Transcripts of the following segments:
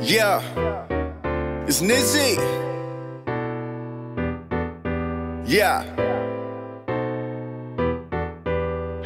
Yeah, it's Nyzzy. Yeah.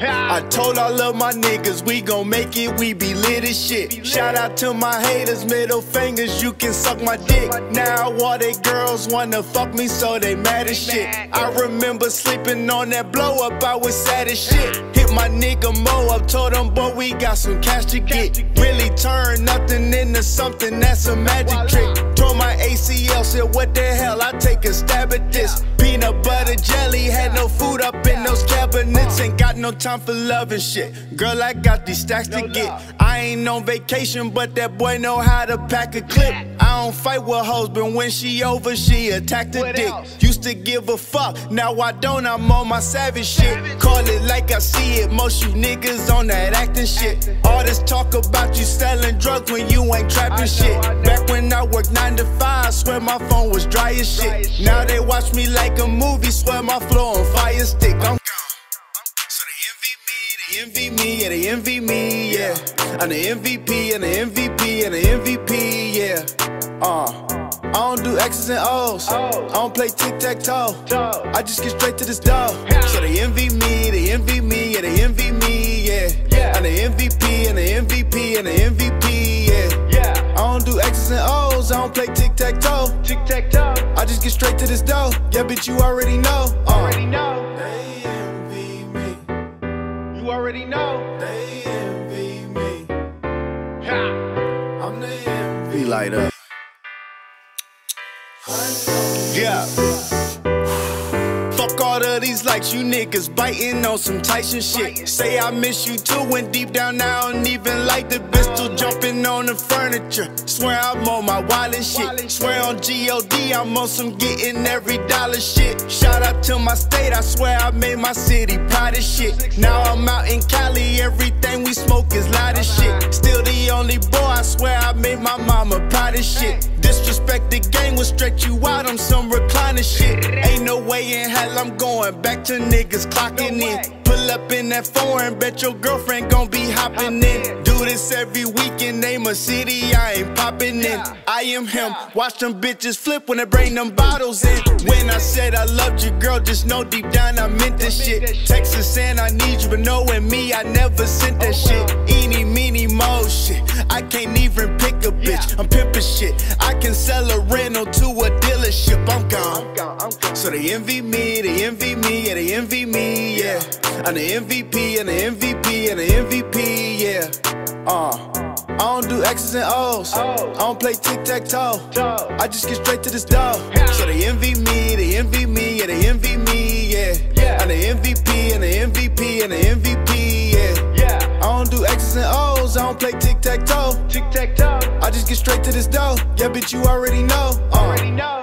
I told all of my niggas we gon' make it, we be lit as shit. Shout out to my haters, middle fingers, you can suck my dick. Now all they girls wanna fuck me, so they mad as shit. I remember sleeping on that blow up, I was sad as shit. Hit my nigga Moe up, told him, boy, we got some cash to get. Really turn nothing into something, that's a magic trick. Told my ACL, said, what the hell, I take a stab at this. Got no time for love and shit. Girl, I got these stacks to get. I ain't on vacation, but that boy know how to pack a clip. I don't fight with hoes, but when she over, she attacked a dick. Used to give a fuck, now I don't, I'm on my savage shit. Call it like I see it, most you niggas on that acting shit. All this talk about you selling drugs when you ain't trapping shit. Back when I worked 9 to 5, swear my phone was dry as shit. Now they watch me like a movie, swear my flow on fire stick. I'm envy me, they envy me, yeah, they envy me, yeah. I'm the MVP and the MVP and the MVP, yeah. Uh. I don't do X's and O's. I don't play tic tac toe. I just get straight to this dough. So they envy me, they envy me, yeah, they envy me, yeah. I'm the MVP and the MVP and the MVP, yeah. I don't do X's and O's. I don't play tic tac toe. Tic tac toe. I just get straight to this dough. Yeah, bitch, you already know. Uh. Already know. Already know. They envy me. Ha. I'm the envy lighter. Yeah. All of these likes, you niggas biting on some Tyson shit. Say I miss you too, when deep down I don't even like the still jumping on the furniture. Swear I'm on my wallet shit. Swear on God, I'm on some getting every dollar shit. Shout out to my state, I swear I made my city proud as shit. Now I'm out in Cali, everything we smoke is loud as shit. Still the only boy, I swear I made my mama as shit. Disrespect the game will stretch you out on some recliner shit. Ain't no way in hell I'm going back to niggas clocking in. Pull up in that foreign, bet your girlfriend gon' be hopping in. Do this every weekend, name a city, I ain't popping in. I am him, watch them bitches flip when they bring them bottles in. When I said I loved you, girl, just know deep down I meant this shit. Texas saying I need you, but knowing me, I never sent that shit. Eeny, shit. I can sell a rental to a dealership, I'm gone. I'm gone. I'm gone. So they envy me, they envy me, yeah, they envy me, yeah. I'm the MVP and the MVP and the MVP, yeah. Uh. I don't do X's and O's. I don't play tic tac toe. I just get straight to this dough. So they envy me, they envy me, yeah, they envy me, yeah. I'm the MVP and the MVP and the MVP, yeah. Yeah. I don't do X's and O's. I don't play tic tac toe. Tic tac toe. I just get straight to this dough. Yeah, bitch, you already know. Uh. Already know.